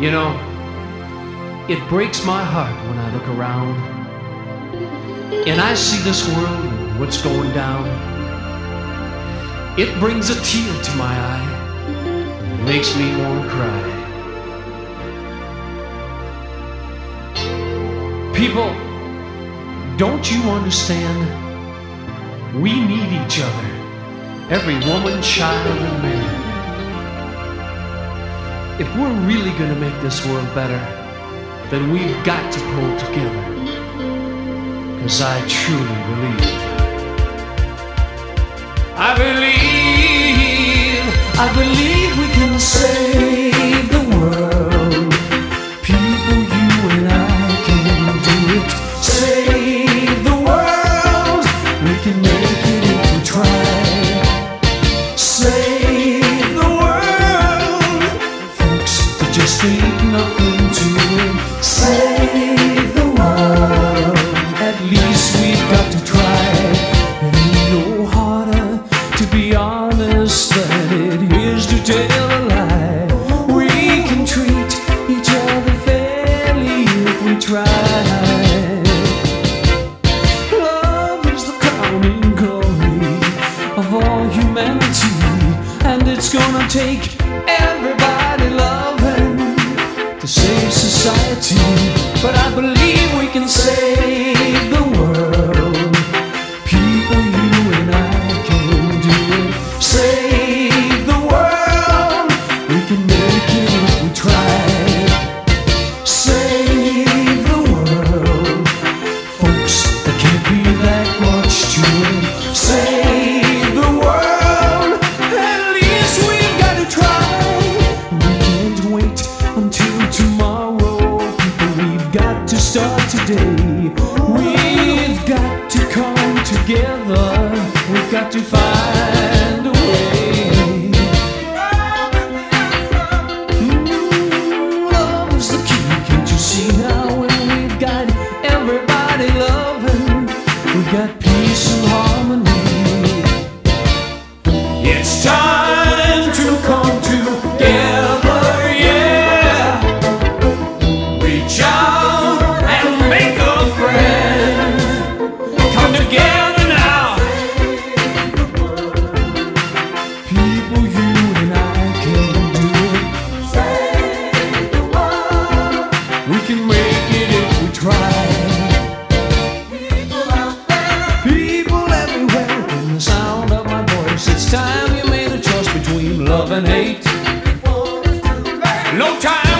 You know, it breaks my heart when I look around and I see this world and what's going down. It brings a tear to my eye makes me want to cry. People, don't you understand? We need each other, every woman, child, and man. If we're really going to make this world better, then we've got to pull together. Because I truly believe. I believe, I believe take everybody loving to save society. But I believe we can save the world. People, you and I can do it. Save the world. We can make it if we try. Save the world. Folks, there can't be that much to it. Save start today. We've got to come together. We've got to find a way. Mm, Love is the key, can't you see now? When we've got everybody loving, we've got peace and harmony. It's time love and hate. No time.